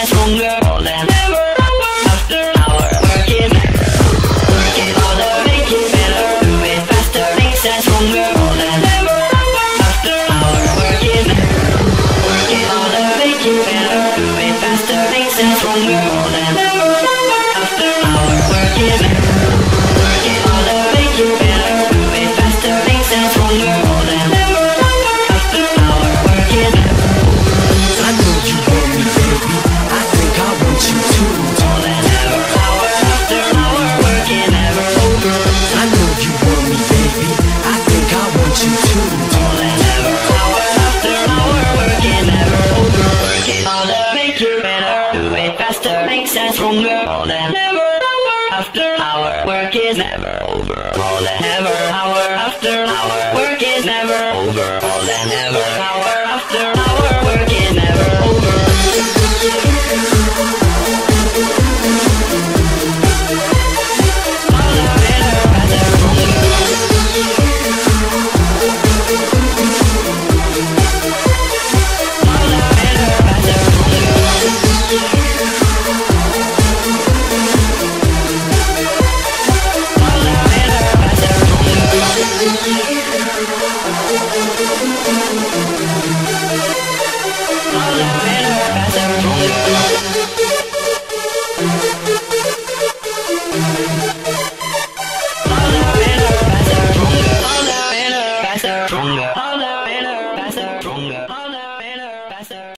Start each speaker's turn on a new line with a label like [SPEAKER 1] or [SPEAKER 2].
[SPEAKER 1] that one girl never after better do it faster makes us stronger girl that never after better faster makes never, all that never hour after hour work is never over. All that ever hour after hour work is never over. All that never All I ever had